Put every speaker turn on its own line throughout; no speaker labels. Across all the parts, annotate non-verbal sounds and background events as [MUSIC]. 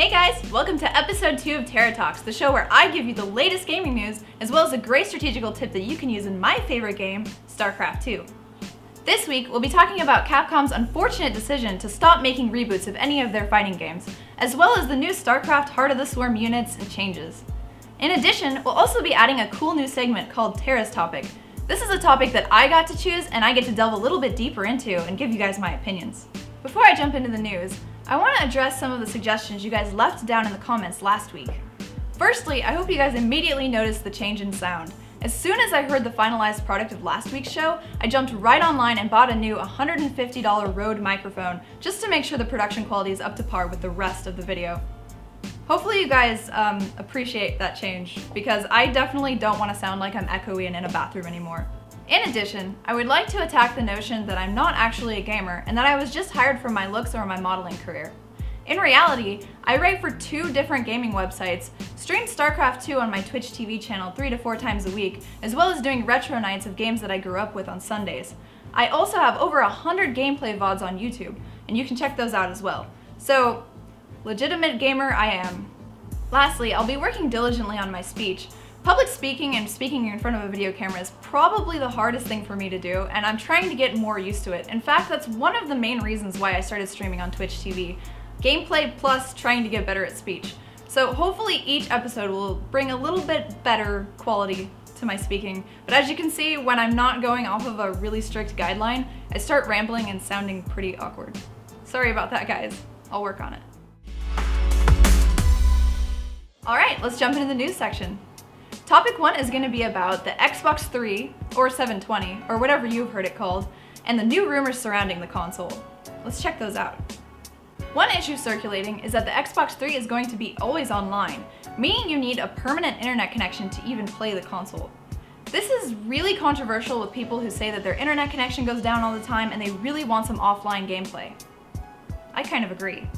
Hey guys, welcome to episode 2 of Tara Talks, the show where I give you the latest gaming news, as well as a great strategical tip that you can use in my favorite game, StarCraft 2. This week, we'll be talking about Capcom's unfortunate decision to stop making reboots of any of their fighting games, as well as the new StarCraft Heart of the Swarm units and changes. In addition, we'll also be adding a cool new segment called Tara's Topic. This is a topic that I got to choose and I get to delve a little bit deeper into and give you guys my opinions. Before I jump into the news, I want to address some of the suggestions you guys left down in the comments last week. Firstly, I hope you guys immediately noticed the change in sound. As soon as I heard the finalized product of last week's show, I jumped right online and bought a new $150 Rode microphone just to make sure the production quality is up to par with the rest of the video. Hopefully you guys um, appreciate that change because I definitely don't want to sound like I'm echoey and in a bathroom anymore. In addition, I would like to attack the notion that I'm not actually a gamer and that I was just hired for my looks or my modeling career. In reality, I write for two different gaming websites, stream StarCraft 2 on my Twitch TV channel three to four times a week, as well as doing retro nights of games that I grew up with on Sundays. I also have over a hundred gameplay VODs on YouTube, and you can check those out as well. So, legitimate gamer I am. Lastly, I'll be working diligently on my speech, Public speaking and speaking in front of a video camera is probably the hardest thing for me to do, and I'm trying to get more used to it. In fact, that's one of the main reasons why I started streaming on Twitch TV. Gameplay plus trying to get better at speech. So hopefully each episode will bring a little bit better quality to my speaking. But as you can see, when I'm not going off of a really strict guideline, I start rambling and sounding pretty awkward. Sorry about that, guys. I'll work on it. Alright, let's jump into the news section. Topic one is going to be about the Xbox 3, or 720, or whatever you've heard it called, and the new rumors surrounding the console. Let's check those out. One issue circulating is that the Xbox 3 is going to be always online, meaning you need a permanent internet connection to even play the console. This is really controversial with people who say that their internet connection goes down all the time and they really want some offline gameplay. I kind of agree.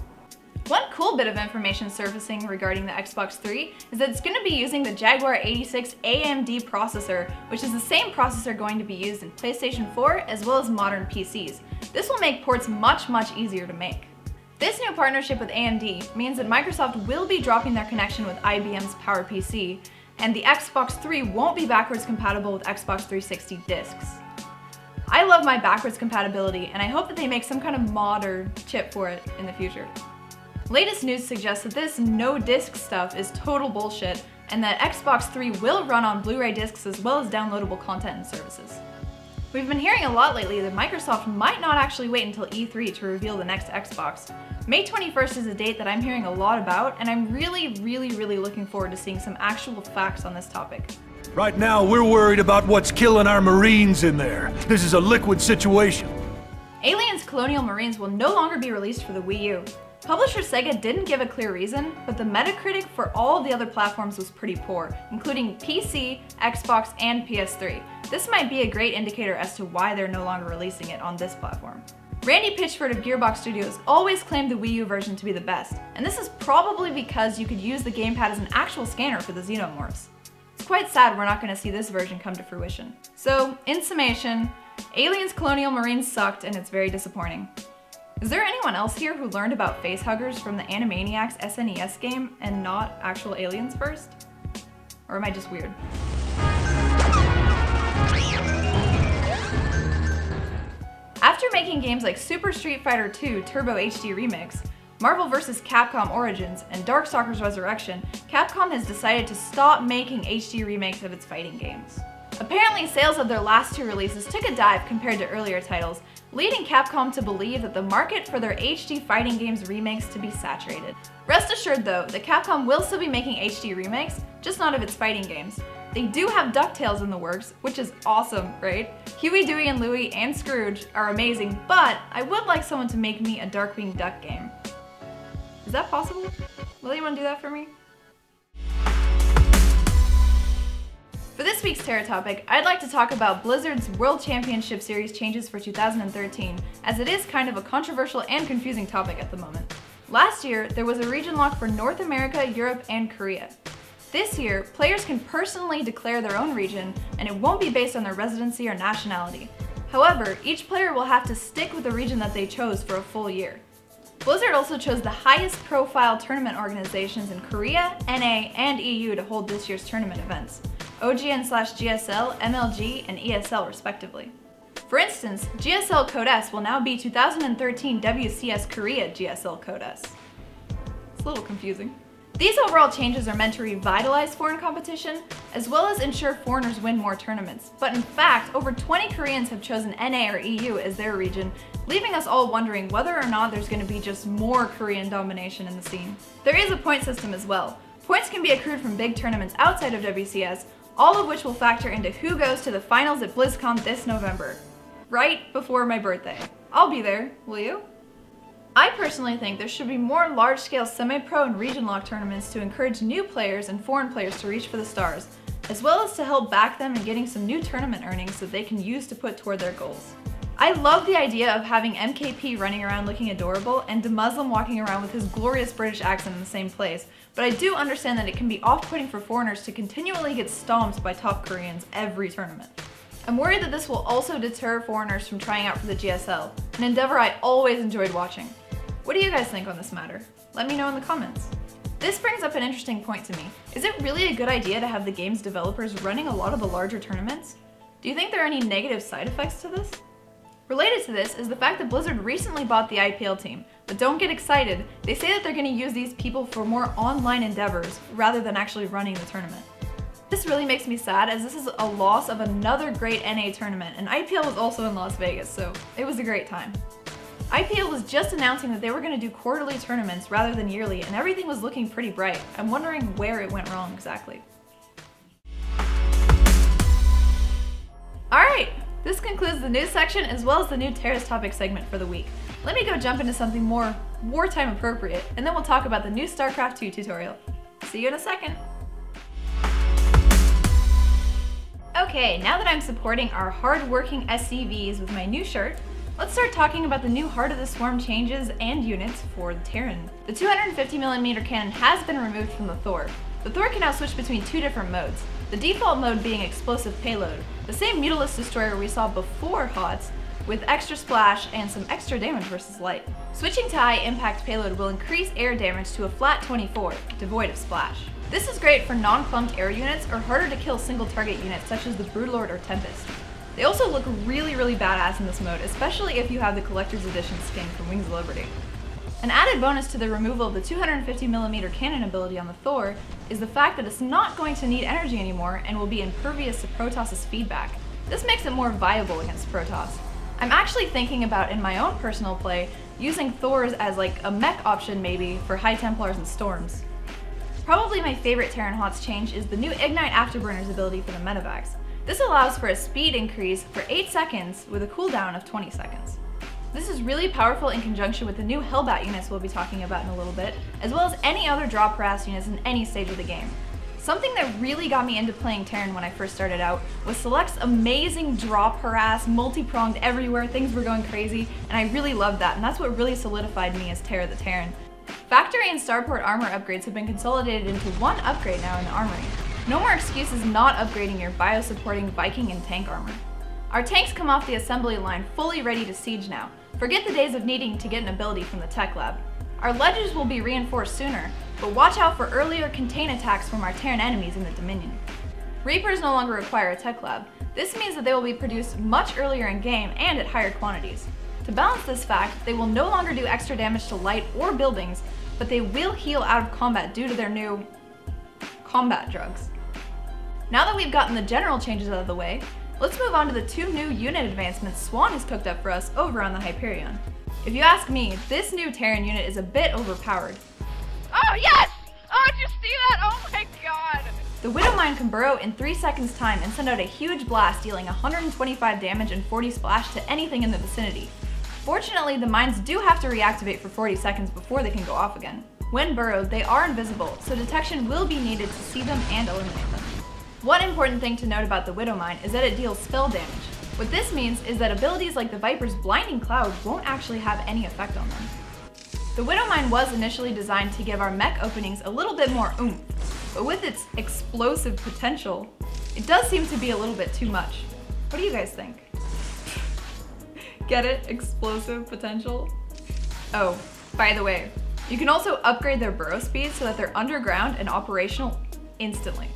One cool bit of information surfacing regarding the Xbox 3 is that it's going to be using the Jaguar 86 AMD processor, which is the same processor going to be used in PlayStation 4 as well as modern PCs. This will make ports much, much easier to make. This new partnership with AMD means that Microsoft will be dropping their connection with IBM's PowerPC, and the Xbox 3 won't be backwards compatible with Xbox 360 discs. I love my backwards compatibility, and I hope that they make some kind of mod or chip for it in the future. Latest news suggests that this no disc stuff is total bullshit and that Xbox 3 will run on Blu-ray discs as well as downloadable content and services. We've been hearing a lot lately that Microsoft might not actually wait until E3 to reveal the next Xbox. May 21st is a date that I'm hearing a lot about, and I'm really, really, really looking forward to seeing some actual facts on this topic.
Right now, we're worried about what's killing our Marines in there. This is a liquid situation.
Aliens Colonial Marines will no longer be released for the Wii U. Publisher Sega didn't give a clear reason, but the Metacritic for all the other platforms was pretty poor, including PC, Xbox, and PS3. This might be a great indicator as to why they're no longer releasing it on this platform. Randy Pitchford of Gearbox Studios always claimed the Wii U version to be the best, and this is probably because you could use the gamepad as an actual scanner for the Xenomorphs. It's quite sad we're not going to see this version come to fruition. So, in summation, Aliens Colonial Marines sucked and it's very disappointing. Is there anyone else here who learned about facehuggers from the Animaniacs SNES game and not actual aliens first? Or am I just weird? After making games like Super Street Fighter 2 Turbo HD Remix, Marvel vs. Capcom Origins, and Darkstalkers Resurrection, Capcom has decided to stop making HD remakes of its fighting games. Apparently, sales of their last two releases took a dive compared to earlier titles, leading Capcom to believe that the market for their HD fighting games remakes to be saturated. Rest assured though, that Capcom will still be making HD remakes, just not of its fighting games. They do have DuckTales in the works, which is awesome, right? Huey, Dewey, and Louie and Scrooge are amazing, but I would like someone to make me a Darkwing Duck game. Is that possible? Will anyone do that for me? For this week's Tara topic, I'd like to talk about Blizzard's World Championship Series changes for 2013, as it is kind of a controversial and confusing topic at the moment. Last year, there was a region lock for North America, Europe, and Korea. This year, players can personally declare their own region, and it won't be based on their residency or nationality. However, each player will have to stick with the region that they chose for a full year. Blizzard also chose the highest profile tournament organizations in Korea, NA, and EU to hold this year's tournament events. OGN slash GSL, MLG, and ESL respectively. For instance, GSL Code S will now be 2013 WCS Korea GSL Code S. It's a little confusing. These overall changes are meant to revitalize foreign competition, as well as ensure foreigners win more tournaments. But in fact, over 20 Koreans have chosen NA or EU as their region, leaving us all wondering whether or not there's going to be just more Korean domination in the scene. There is a point system as well. Points can be accrued from big tournaments outside of WCS, all of which will factor into who goes to the finals at BlizzCon this November. Right before my birthday. I'll be there, will you? I personally think there should be more large-scale semi-pro and region lock tournaments to encourage new players and foreign players to reach for the stars, as well as to help back them in getting some new tournament earnings that they can use to put toward their goals. I love the idea of having MKP running around looking adorable and DeMusliM walking around with his glorious British accent in the same place, but I do understand that it can be off-putting for foreigners to continually get stomped by top Koreans every tournament. I'm worried that this will also deter foreigners from trying out for the GSL, an endeavor I always enjoyed watching. What do you guys think on this matter? Let me know in the comments. This brings up an interesting point to me. Is it really a good idea to have the game's developers running a lot of the larger tournaments? Do you think there are any negative side effects to this? Related to this is the fact that Blizzard recently bought the IPL team, but don't get excited, they say that they're going to use these people for more online endeavors rather than actually running the tournament. This really makes me sad as this is a loss of another great NA tournament and IPL was also in Las Vegas, so it was a great time. IPL was just announcing that they were going to do quarterly tournaments rather than yearly, and everything was looking pretty bright. I'm wondering where it went wrong exactly. Alright, this concludes the news section as well as the new Tara's topic segment for the week. Let me go jump into something more wartime appropriate, and then we'll talk about the new StarCraft 2 tutorial. See you in a second! Okay, now that I'm supporting our hard-working SCVs with my new shirt, Let's start talking about the new Heart of the Swarm changes and units for the Terran. The 250mm cannon has been removed from the Thor. The Thor can now switch between two different modes, the default mode being explosive payload, the same Mutalisk destroyer we saw before HOTS, with extra splash and some extra damage versus light. Switching to high impact payload will increase air damage to a flat 24, devoid of splash. This is great for non-clumped air units or harder to kill single target units such as the Broodlord or Tempest. They also look really, really badass in this mode, especially if you have the Collector's Edition skin from Wings of Liberty. An added bonus to the removal of the 250mm cannon ability on the Thor is the fact that it's not going to need energy anymore and will be impervious to Protoss' feedback. This makes it more viable against Protoss. I'm actually thinking about, in my own personal play, using Thors as like a mech option maybe for High Templars and Storms. Probably my favorite Terran HOTS change is the new Ignite Afterburners ability for the Medivacs. This allows for a speed increase for 8 seconds with a cooldown of 20 seconds. This is really powerful in conjunction with the new Hellbat units we'll be talking about in a little bit, as well as any other drop harass units in any stage of the game. Something that really got me into playing Terran when I first started out was Select's amazing drop harass, multi-pronged everywhere, things were going crazy, and I really loved that, and that's what really solidified me as Terra the Terran. Factory and Starport armor upgrades have been consolidated into one upgrade now in the Armory, no more excuses not upgrading your bio-supporting Viking and tank armor. Our tanks come off the assembly line fully ready to siege now. Forget the days of needing to get an ability from the tech lab. Our ledges will be reinforced sooner, but watch out for earlier contain attacks from our Terran enemies in the Dominion. Reapers no longer require a tech lab. This means that they will be produced much earlier in game and at higher quantities. To balance this fact, they will no longer do extra damage to light or buildings, but they will heal out of combat due to their new combat drugs. Now that we've gotten the general changes out of the way, let's move on to the two new unit advancements Swann has cooked up for us over on the Hyperion. If you ask me, this new Terran unit is a bit overpowered.
Oh yes! Oh, did you see that? Oh my god!
The Widow Mine can burrow in 3 seconds time and send out a huge blast dealing 125 damage and 40 splash to anything in the vicinity. Fortunately, the mines do have to reactivate for 40 seconds before they can go off again. When burrowed, they are invisible, so detection will be needed to see them and eliminate them. One important thing to note about the Widow Mine is that it deals spell damage. What this means is that abilities like the Viper's Blinding Cloud won't actually have any effect on them. The Widow Mine was initially designed to give our mech openings a little bit more oomph, but with its explosive potential, it does seem to be a little bit too much. What do you guys think? [LAUGHS] Get it? Explosive potential? Oh, By the way, you can also upgrade their burrow speed so that they're underground and operational instantly.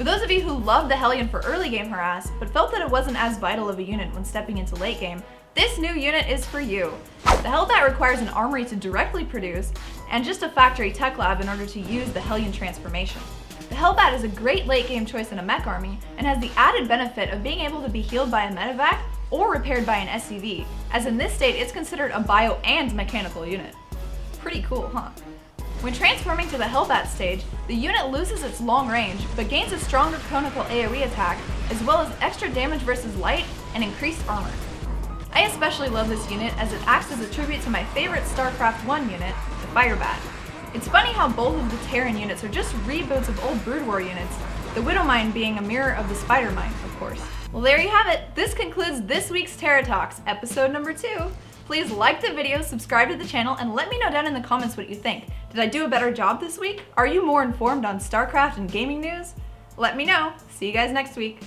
For those of you who loved the Hellion for early game harass, but felt that it wasn't as vital of a unit when stepping into late game, this new unit is for you. The Hellbat requires an armory to directly produce, and just a factory tech lab in order to use the Hellion transformation. The Hellbat is a great late game choice in a mech army, and has the added benefit of being able to be healed by a Medivac or repaired by an SCV, as in this state it's considered a bio and mechanical unit. Pretty cool, huh? When transforming to the Hellbat stage, the unit loses its long range, but gains a stronger conical AoE attack, as well as extra damage versus light and increased armor. I especially love this unit as it acts as a tribute to my favorite StarCraft 1 unit, the Firebat. It's funny how both of the Terran units are just reboots of old Brood War units, the Widowmine being a mirror of the Spidermine, of course. Well there you have it, this concludes this week's Tara Talks, episode number 2. Please like the video, subscribe to the channel, and let me know down in the comments what you think. Did I do a better job this week? Are you more informed on StarCraft and gaming news? Let me know. See you guys next week.